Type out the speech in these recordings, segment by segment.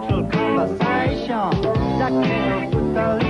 little conversation. That can put the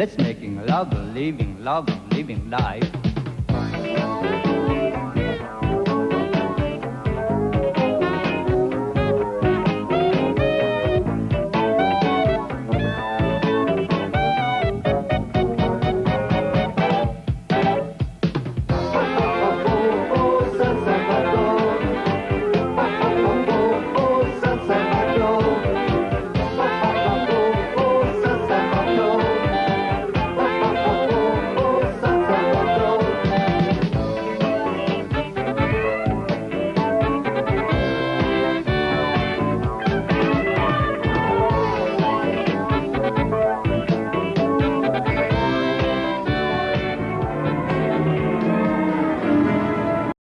Let's making love, living love, living life.